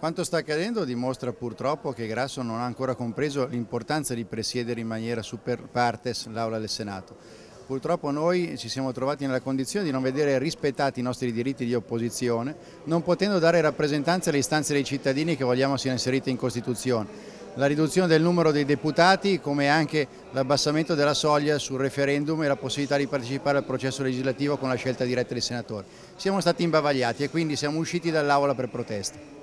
Quanto sta accadendo dimostra purtroppo che Grasso non ha ancora compreso l'importanza di presiedere in maniera super partes l'Aula del Senato. Purtroppo noi ci siamo trovati nella condizione di non vedere rispettati i nostri diritti di opposizione, non potendo dare rappresentanza alle istanze dei cittadini che vogliamo siano inserite in Costituzione. La riduzione del numero dei deputati, come anche l'abbassamento della soglia sul referendum e la possibilità di partecipare al processo legislativo con la scelta diretta dei senatori. Siamo stati imbavagliati e quindi siamo usciti dall'Aula per protesta.